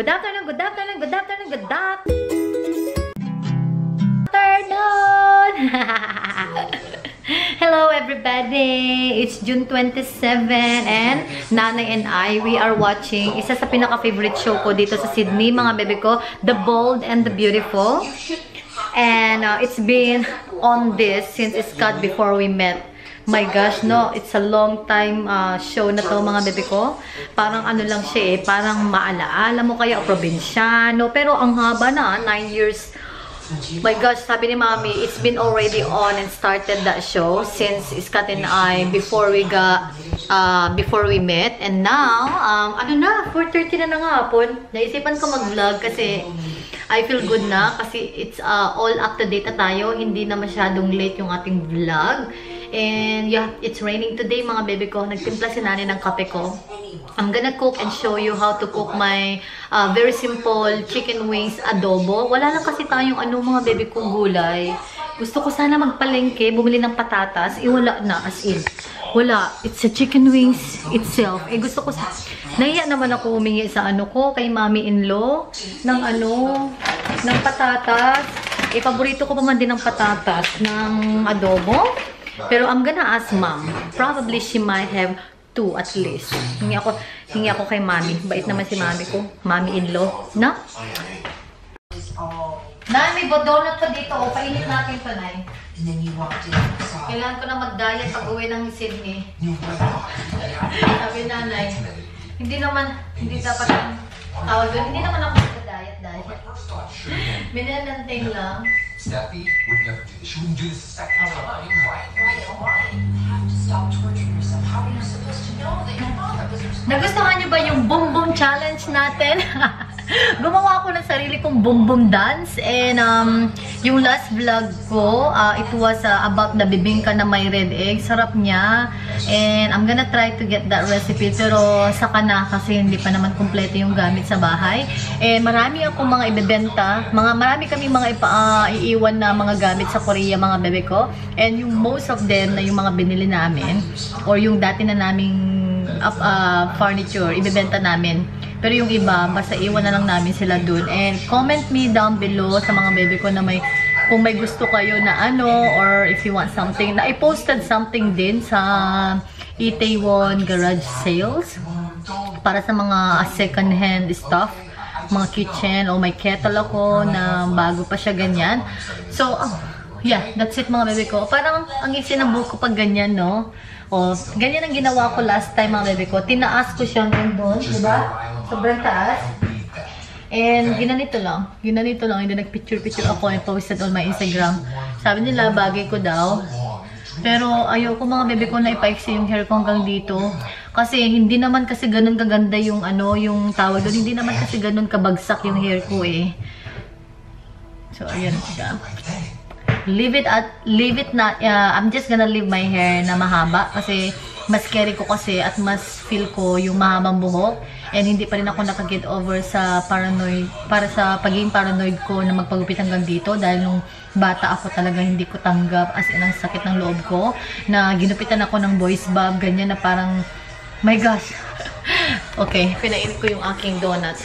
Good afternoon, good afternoon, good afternoon, good afternoon! Hello everybody! It's June 27 and Nanay and I, we are watching isa sa pinaka-favorite show ko dito sa Sydney, mga bebe ko, The Bold and the Beautiful. And uh, it's been on this since cut before we met. My gosh, no, it's a long time uh, show na to mga bebe ko. Parang ano lang siya eh, parang maalaala mo kaya probinsyano. Pero ang haba na, 9 years My gosh, sabi ni Mami, it's been already on and started that show since Scott and I before we got, uh, before we met. And now, um, ano na, 4.30 na na nga hapon. Naisipan ko mag-vlog kasi I feel good na kasi it's uh, all up to date na tayo. Hindi na masyadong late yung ating vlog. And yeah, it's raining today mga baby ko. Nagtimpla si nani ng kape ko. I'm gonna cook and show you how to cook my uh, very simple chicken wings adobo. Wala lang kasi tayong ano mga baby kong gulay. Gusto ko sana magpalengke, bumili ng patatas. Eh wala na as in. Wala. It's a chicken wings itself. Eh gusto ko sa... Nahiya naman ako humingi sa ano ko, kay mommy-in-law, ng ano, ng patatas. Eh, paborito ko pa man din ng patatas, ng adobo. Pero I'm gonna ask mom. Probably she might have two at least. Hingi ako, hingi ako kay mami. Bait naman si mami ko. Mami-in-law. Na? Nay, may donut pa dito. O, painit natin to, Nay. Kailangan ko na mag-diet pag uwi ng Sydney. Sabi nanay, hindi naman, hindi dapat ang tawag doon. Hindi naman ako mag-diet, diet. Minanantay lang. Steffi would never do this. She wouldn't do this the second oh. time. Right? Right? Why? You have to stop torturing yourself. How are you supposed to know that your mom was responsible? Nagustuhan niyo ba yung boom boom challenge natin? Gumawa ako ng sarili kong boom boom dance and um, yung last vlog ko, uh, it was uh, about the bibingka na may red egg. Sarap niya and I'm gonna try to get that recipe pero saka na kasi hindi pa naman kompleto yung gamit sa bahay. And marami akong mga ibebenta. Mga, marami kami mga ipa, uh, iiwan na mga gamit sa Korea mga bebe ko. And yung most of them na yung mga binili namin or yung dati na naming up, uh, furniture, ibebenta namin. Pero yung iba, basta iwan na lang namin sila dun. And comment me down below sa mga baby ko na may kung may gusto kayo na ano or if you want something. Na I-posted something din sa Itaewon Garage Sales para sa mga second hand stuff mga kitchen o may kettle ako na bago pa siya ganyan. So, oh, yeah, that's it mga bebe ko. Parang ang easy ng buko pag ganyan, no? O, ganyan ang ginawa ko last time mga bebe ko. Tinaas ko siya ngayon doon, di ba? Sobrang taas. And ginanito lang. Ginanito lang. Hindi nagpicture-picture ako and posted on my Instagram. Sabi nila, bagay ko daw. Pero ayoko mga bebe ko na ipaiksi yung hair ko hanggang dito. Kasi hindi naman kasi ganun kaganda yung ano, yung tawag doon. Hindi naman kasi ganun kabagsak yung hair ko eh. So, ayan siya. Leave it at, leave it na, uh, I'm just gonna leave my hair na mahaba kasi mas carry ko kasi at mas feel ko yung mahabang buhok. And hindi pa rin ako nakaget over sa paranoid para sa pagiging paranoid ko na magpagupit hanggang dito dahil nung bata ako talaga hindi ko tanggap as in ang sakit ng loob ko na ginupitan ako ng boys bob ganyan na parang my gosh. Okay. Pinainit ko yung aking donut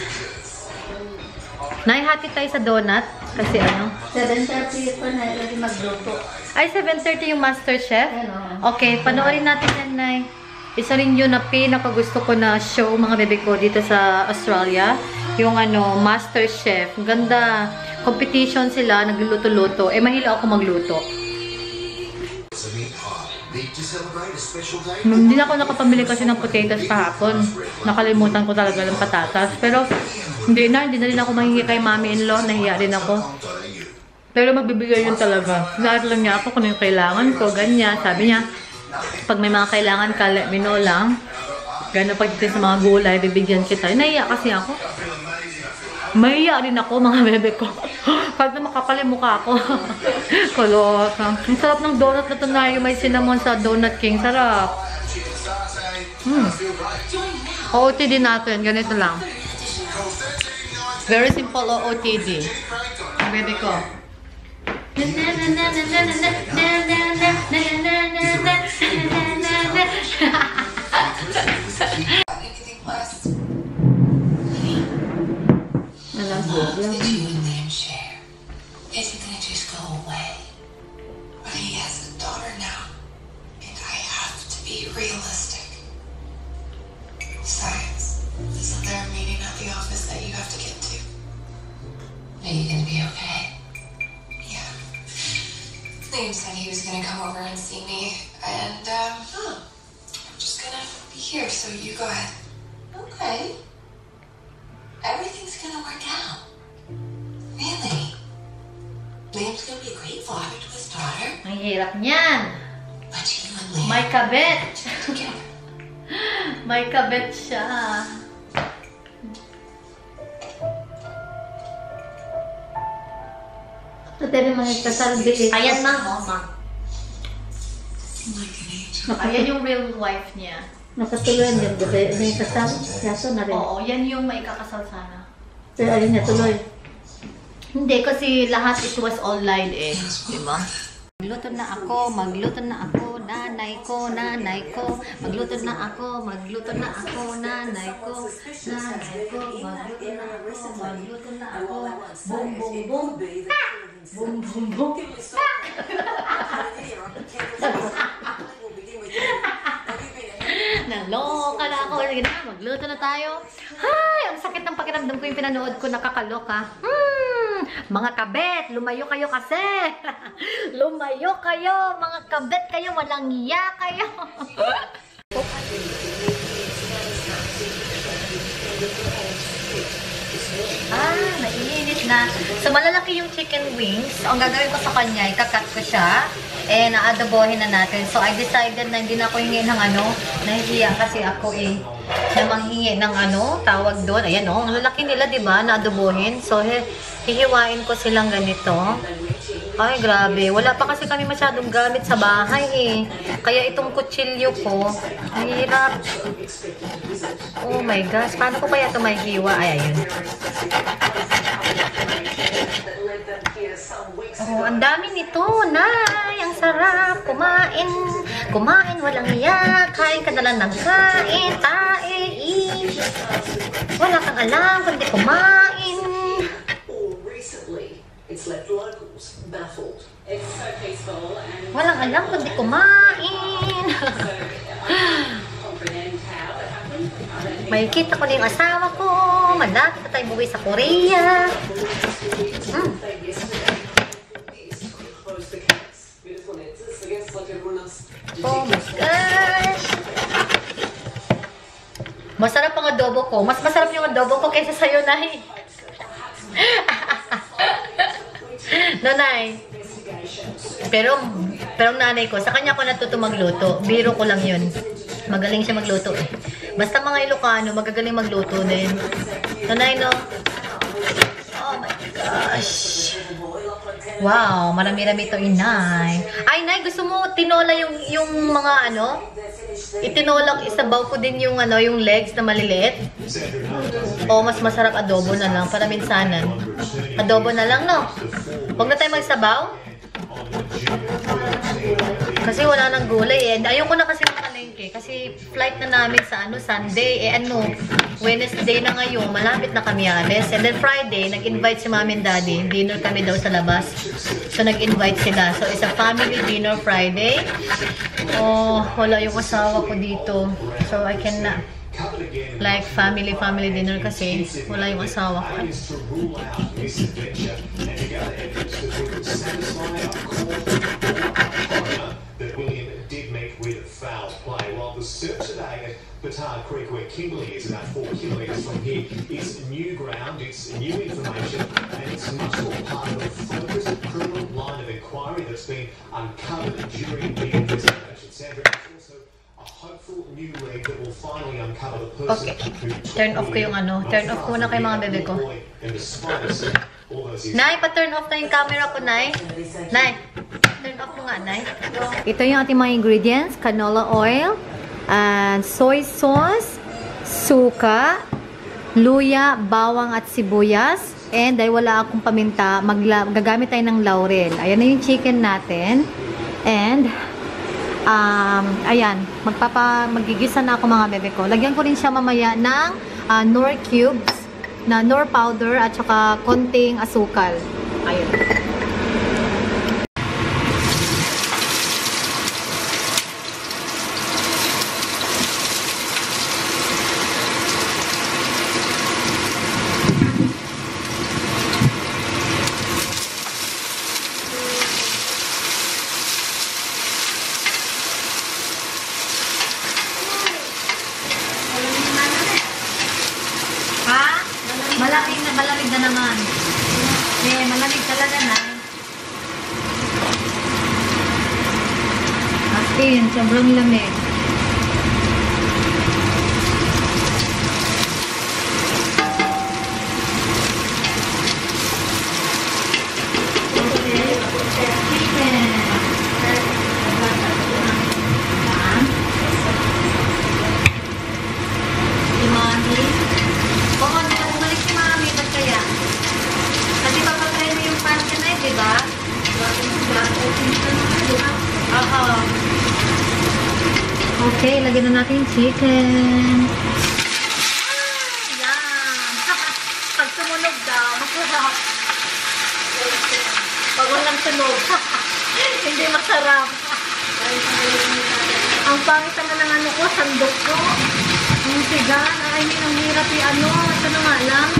Naihati tayo sa donut kasi ano 7.30 po na lagi magluto. ay, 7.30 yung Master Chef? Ano? Okay, panoorin natin yan, Nay. Isa rin yun na pinakagusto ko na show, mga bebe ko, dito sa Australia. Yung ano, Master Chef. Ganda. Competition sila, nagluluto-luto. Eh, mahila ako magluto. Nung Hindi na ako nakapamili kasi ng potatoes kahapon. Nakalimutan ko talaga ng patatas. Pero, hindi na. Hindi na rin ako mahingi kay mami-in-law. Nahiya rin ako. Pero magbibigay yun talaga. Lahat lang niya ako kung yung kailangan ko, ganyan. Sabi niya, pag may mga kailangan ka, let me know lang. Gano'n pagdating sa mga gulay, bibigyan kita. Naiya kasi ako. Maiya rin ako, mga bebe ko. Pag na makapal yung mukha ko. Kolosa. Ang sarap ng donut na to na yung may cinnamon sa Donut King. Sarap. Hmm. OOTD natin. Ganito lang. Very simple OOTD. Ang bebe ko. you and Liam share isn't gonna just go away. But he has a daughter now, and I have to be realistic. Besides, isn't there a meeting at the office that you have to get to? Are you gonna be okay? Yeah. Liam said he was gonna come over and see me, and um, huh, I'm just gonna be here. So you go ahead. Okay. Hirap niyan. May together. May kabit siya. Ito tayo mga kasalbi. Ayan ma, oh ma. Like an angel. Ayan yung real wife niya. Nakatuloy din. Diba may kasal? Kaso na rin. Oo, yan yung may kakasal sana. Pero alin na tuloy. Hindi, kasi lahat it was lied eh. Di ba? Magluto na ako, magluto na ako, nanay ko, nanay ko. Magluto na ako, magluto na ako, nanay ko, nanay ko. Magluto na ako, magluto na ako. Boom, boom, boom. Boom, boom, boom. Naloka na ako. Magluto na tayo. Hay, ang sakit ng pakiramdam ko yung pinanood ko nakakaloka. Hmm, mga kabet, lumayo kayo kasi. lumayo kayo, mga kabet kayo, walang iya kayo. Ah, naiinit na. So, malalaki yung chicken wings. So, ang gagawin ko sa kanya, ikakat ko siya. Eh, naadobohin na natin. So, I decided na hindi na ako hingi ng ano, nahihiya kasi ako eh, na manghingi ng ano, tawag doon. Ayan oh, ang lalaki nila, di ba, naadobohin. So, he, hihiwain ko silang ganito. Ay, grabe. Wala pa kasi kami masyadong gamit sa bahay eh. Kaya itong kutsilyo ko, hirap. Oh my gosh, paano ko kaya ito may hiwa? Ay, ayun. Oh, ang dami nito, Nay. Ang sarap. Kumain. Kumain, walang hiya. Kain ka na lang ng kain. Tae, eat. Wala kang alam kundi kumain. Walang alam kundi kumain. I. I May kita ko na yung asawa ko. Malapit na tayo buwi sa Korea. Gosh! Masarap ang adobo ko. Mas masarap yung adobo ko kaysa sa'yo, Nay. Nanay. Pero, pero ang nanay ko, sa kanya ako natuto magluto. Biro ko lang yun. Magaling siya magluto eh. Basta mga Ilocano, magagaling magluto din. No? Oh my gosh. Wow, marami-rami ito, inay. Ay, nay, gusto mo tinola yung, yung mga ano? Itinola, isabaw ko din yung ano, yung legs na maliliit. O mas masarap adobo na lang para minsanan. Adobo na lang, no? Huwag na tayo magsabaw. Kasi wala nang gulay eh. Ayoko na kasi makalengke. Kasi flight na namin sa ano, Sunday. Eh ano, Wednesday na ngayon. Malapit na kami alis. And then Friday, nag-invite si mami and daddy. Dinner kami daw sa labas. So nag-invite sila. So it's a family dinner Friday. Oh, wala yung asawa ko dito. So I can na like family family dinner kasi wala yung asawa ko. At Batard Creek, where Kimberley is about four kilometres from here, is new ground, it's new information, and it's much more part of the focused criminal line of inquiry that's been uncovered during the investigation. Sandra, it's also a hopeful new lead that will finally uncover the person Okay. who Turn off ko yung ano. Turn off ko muna kay mga bebe ko. Nay, pa-turn off na yung camera ko, Nay. Nay, turn off mo nga, Nay. Ito yung ating mga ingredients. Canola oil, and soy sauce, suka, luya, bawang at sibuyas. And dahil wala akong paminta, gagamit tayo ng laurel. Ayan na yung chicken natin. And, um, ayan, magpapa, magigisa na ako mga bebe ko. Lagyan ko rin siya mamaya ng ah, nor cubes na nor powder at saka konting asukal. Ayun. Ha? Malamig na, malamig na naman. Eh, malamig talaga na. As in, sobrang lamig. Si Mami. Oo, hindi na bumalik si Mami. Ba't kaya? Kasi papatry mo yung pasta na yun, di ba? Oo. Okay, lagyan na natin yung chicken. Ah, yan. Pag tumunog daw, masarap. Pag walang tunog, hindi masarap. Ang pangit naman ng ano ko, sandok ko. Ang sigan, ay, ang hirap yung ano, ito nga lang.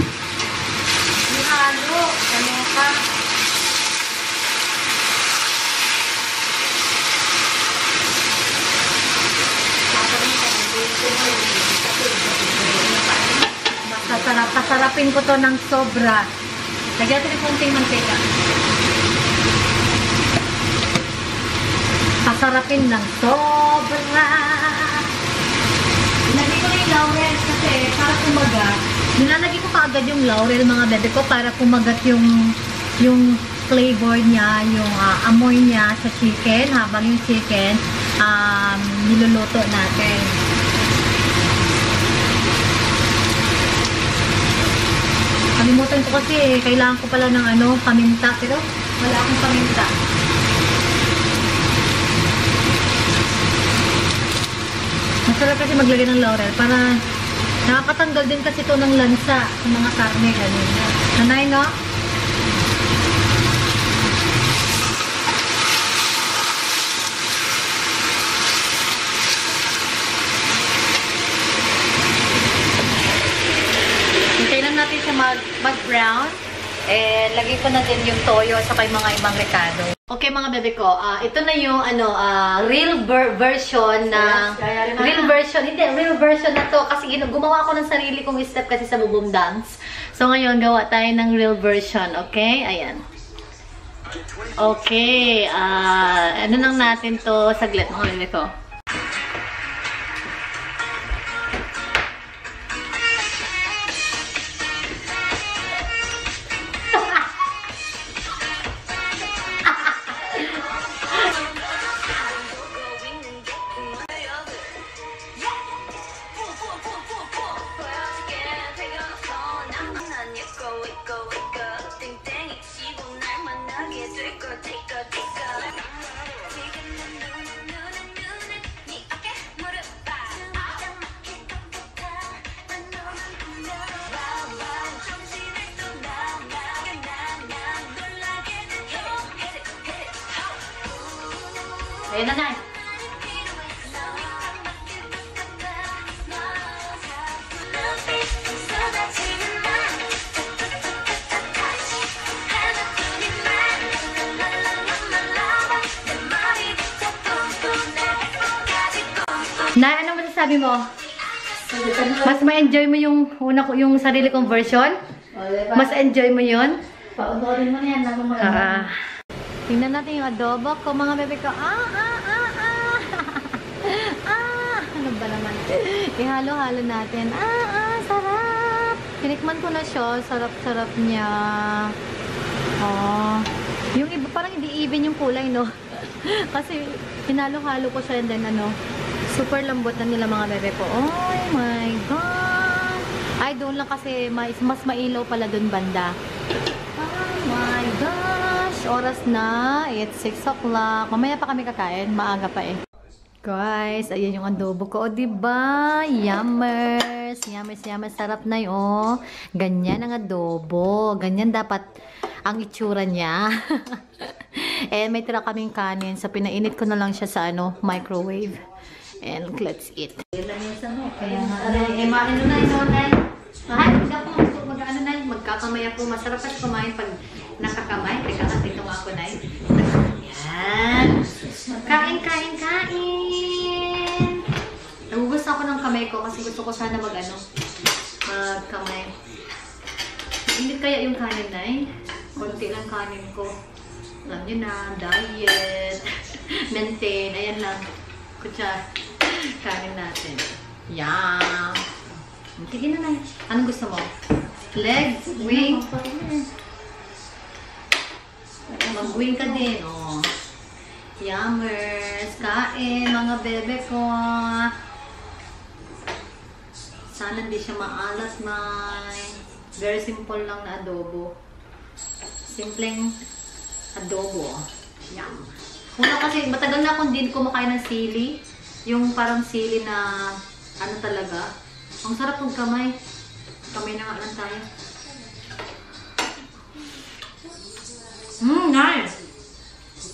Yung halo, ano ka. Masasarap, pasarapin ko to ng sobra. Lagyan natin ng konting mantika. Pasarapin ng sobra. Nilagay ko na yung laurel kasi para kumagat. Nilalagay ko kaagad yung laurel mga bebe ko para kumagat yung yung flavor niya, yung ah, amoy niya sa chicken habang yung chicken um, niluluto natin. Kalimutan ko kasi eh, kailangan ko pala ng ano, paminta pero wala akong paminta. Masarap kasi maglagay ng laurel para nakakatanggal din kasi ito ng lansa sa mga karne. Ganun. Nanay, no? Siya mag, mag-brown. And lagay ko na din yung toyo sa kay mga ibang recado. Okay mga bebe ko, ah ito na yung ano ah, real ver- version na real version, hindi real version na to kasi gumawa ko ng sarili kong step kasi sa bubong dance. So ngayon gawa tayo ng real version, okay? Ayan. Okay, ah ano nang natin to saglit mga bebe ko. Ano masasabi mo? Mas ma-enjoy mo yung una ko yung sarili kong version? Mas enjoy mo yun? Paunorin mo na yan. Naman mo Ah. Tingnan natin yung adobo ko, mga bebe ko. Ah, ah, ah, ah. ah, ano ba naman? Ihalo-halo natin. Ah, ah, sarap. Tinikman ko na siya. Sarap-sarap niya. Oh. Yung iba, parang hindi even yung kulay, no? Kasi, hinalo-halo ko siya and then ano, super lambot na nila mga bebe ko. Oh my God! Ay, doon lang kasi mas, mas mailaw pala doon banda. Oh my gosh! Oras na. It's 6 o'clock. Mamaya pa kami kakain. Maaga pa eh. Guys, ayan yung adobo ko. O, diba? Yummers! Yummers, yummers. Sarap na yun. oh. Ganyan ang adobo. Ganyan dapat ang itsura niya. And may tira kaming kanin. So, pinainit ko na lang siya sa ano, microwave. And let's eat. Kaya ano, eh, ma- ano na, ano na, Mahal, hindi ako mag, mag, ano na, magkakamay ako. Masarap kumain pag nakakamay. Teka nga ako na. Yan. Kain, kain, kain. Nagugusto ako ng kamay ko kasi gusto ko sana mag, ano, magkamay. Init kaya yung kanin na eh. Konti lang kanin ko. Alam niyo na, diet. Maintain. Ayan lang. Kutsa. Kanin natin. Yum. Tignan na lang. Anong gusto mo? Leg? Wing? Mag-wing ka din, oh. Yummers! Kain, mga bebe ko! Sana hindi siya maalat, may. Very simple lang na adobo. Simpleng adobo. Yum. Una kasi, matagal na akong din kumakain ng sili. Yung parang sili na, ano talaga. Ang sarap ng kamay. Kamay na nga lang tayo. Mmm, nice!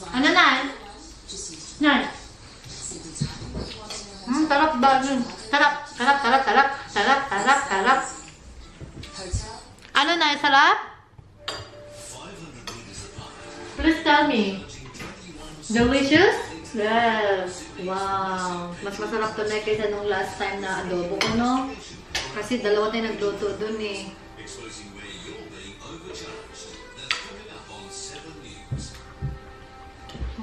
Ano na? Nice! Mmm, sarap ba? Mm, Sarap, sarap, sarap, sarap, sarap, sarap, sarap. Ano na? Sarap? Please tell me. Delicious? Yes. Wow. Mas masarap to na kaysa nung last time na adobo ko, no? Kasi dalawa tayo nagluto dun eh.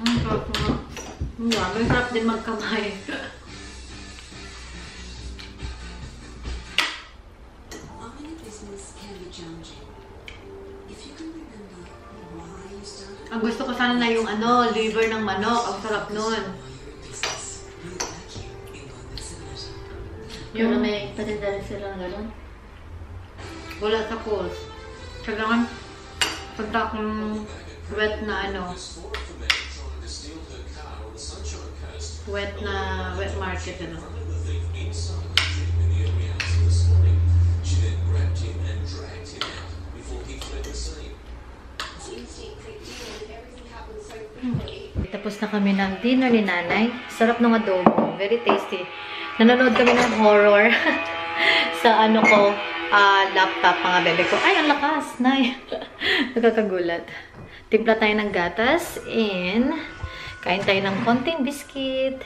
Mm, sarap nga. Mm, may sarap din magkamay. Ang gusto ko sana na yung ano, liver ng manok. Ang sarap nun. Yung may patindahan sila ng gano'n. Wala sa course. Kailangan punta akong wet na ano. Wet na, wet market ano. Tapos na kami ng dinner ni nanay. Sarap ng adobo. Very tasty. Nanonood kami ng horror sa ano ko, ah, laptop mga bebe ko. Ay, ang lakas! Nay! Nakakagulat. Timpla tayo ng gatas and kain tayo ng konting biscuit.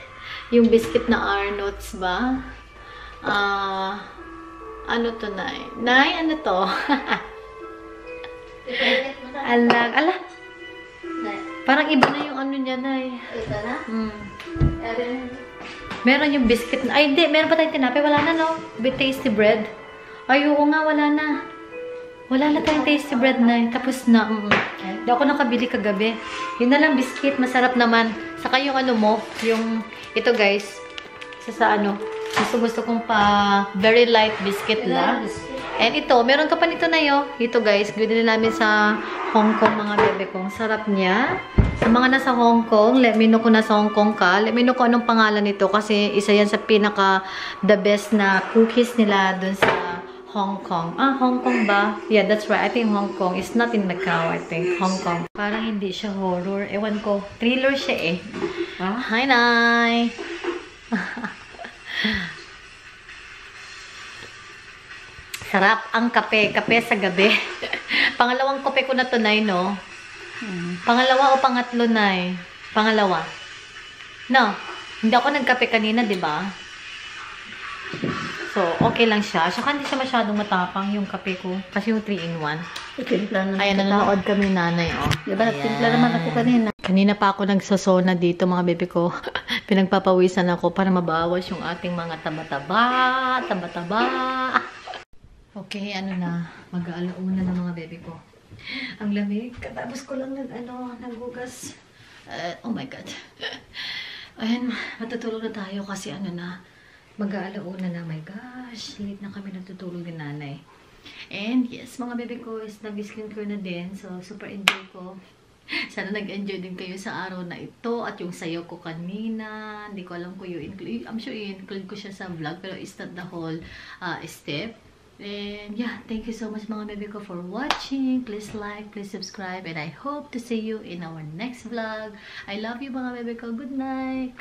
Yung biscuit na Arnott's ba? Ah, ano to, Nay? Nay, ano to? Alag, ala. Parang iba na yung ano niya, Nay. Ito na? Mm. Meron yung biscuit na. Ay, hindi. Meron pa tayong tinapay. Wala na, no? Tasty bread. Ay, oo nga. Wala na. Wala na tayong tasty bread na. Tapos na. Mm Hindi ako nakabili kagabi. Yun na lang biscuit. Masarap naman. Saka yung ano mo. Yung, ito guys. Isa sa ano. Gusto gusto kong pa very light biscuit lang. And ito, meron ka pa nito na yo. Ito guys, binili namin sa Hong Kong mga bebe kong. Sarap niya. Sa mga nasa Hong Kong, let me know kung nasa Hong Kong ka. Let me know kung anong pangalan nito kasi isa yan sa pinaka the best na cookies nila dun sa Hong Kong. Ah, Hong Kong ba? Yeah, that's right. I think Hong Kong. It's not in Macau, I think. Hong Kong. Parang hindi siya horror. Ewan ko. Thriller siya eh. Hi, Nay! Sarap ang kape. Kape sa gabi. Pangalawang kape ko na to, Nay, no? Pangalawa o pangatlo, Nay? Pangalawa. No. Hindi ako nagkape kanina, di ba? So, okay lang siya. Saka hindi siya masyadong matapang yung kape ko. Kasi yung 3-in-1. Timpla na. Ayan, nanonood kami nanay, oh. Diba, nagtimpla naman ako kanina. Kanina pa ako nagsasona dito, mga bebe ko. Pinagpapawisan ako para mabawas yung ating mga taba-taba, taba-taba. Okay, ano na, mag-aalauna na mga bebe ko. Ang lamig. Katapos ko lang nag, ano, naghugas. Uh, oh my God. Ayan, matutulog na tayo kasi ano na, mag-aalauna na. My gosh, late na kami natutulog ni nanay. And yes, mga bebe ko is nag-skincare na din. So, super enjoy ko. Sana nag-enjoy din kayo sa araw na ito at yung sayo ko kanina. Hindi ko alam ko yung include. I'm sure i-include ko siya sa vlog pero it's not the whole uh, step. And yeah, thank you so much mga baby ko for watching. Please like, please subscribe, and I hope to see you in our next vlog. I love you mga baby ko. Good night!